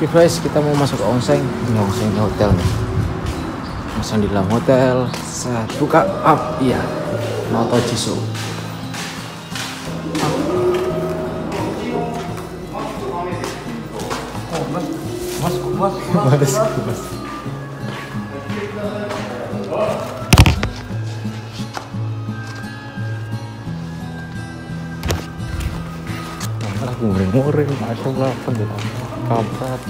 Oke guys, kita mau masuk ke onsen. Ini onsen hotel nih. Onsen di dalam hotel. Set, buka up. Iya. Noto Jisoo. Mas, mas, Mas, mas. Lagi muring-muring, masuk lah, pendidikan kampret.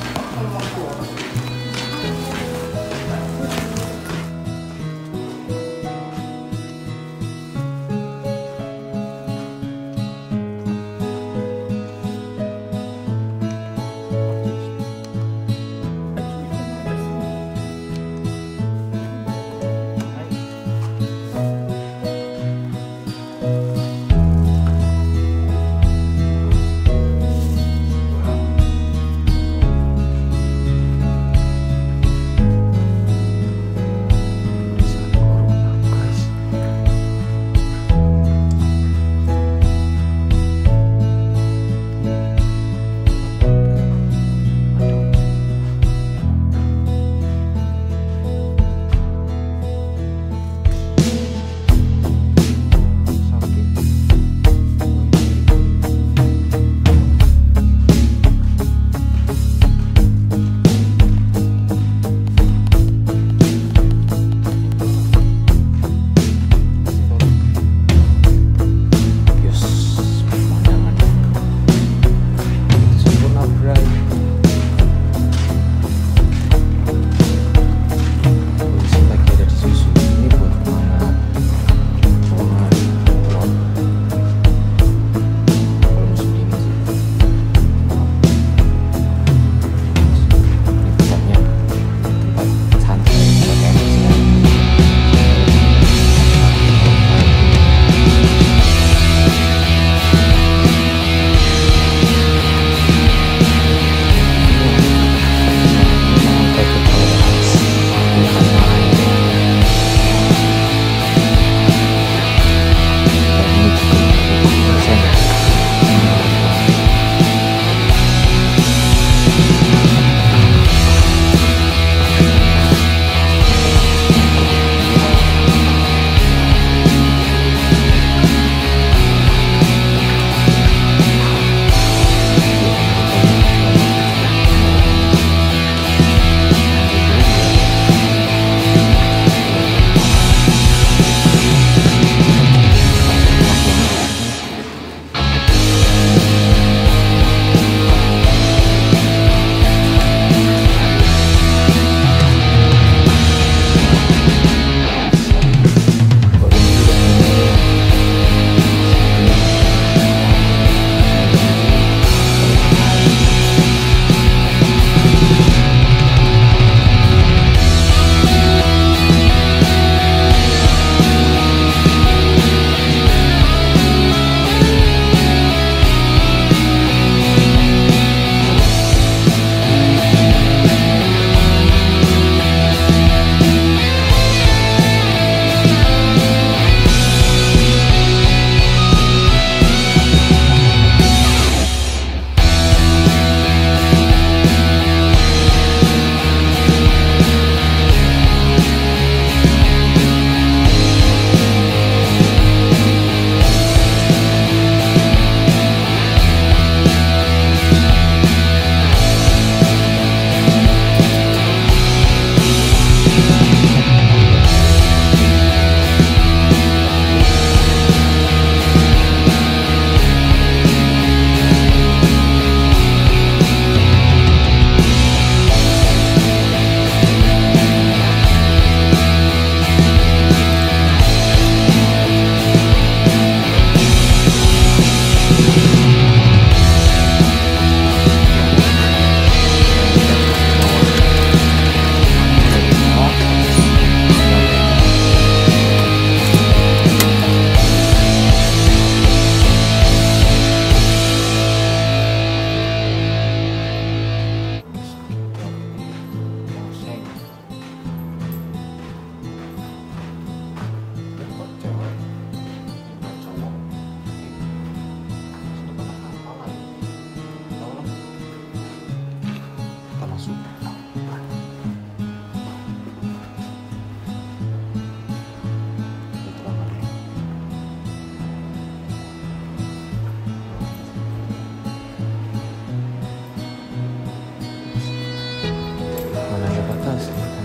Masuk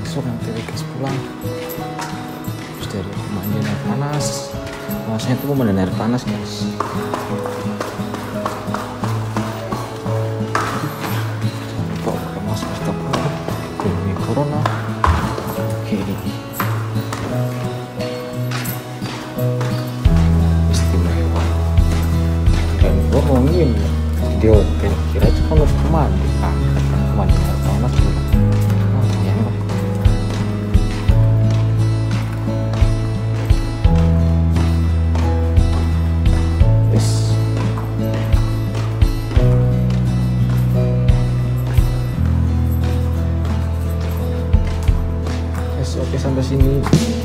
langsung nanti gas pulang. Terus dari pemandian air panas. Masanya itu pemandian air panas guys 何? sampai sini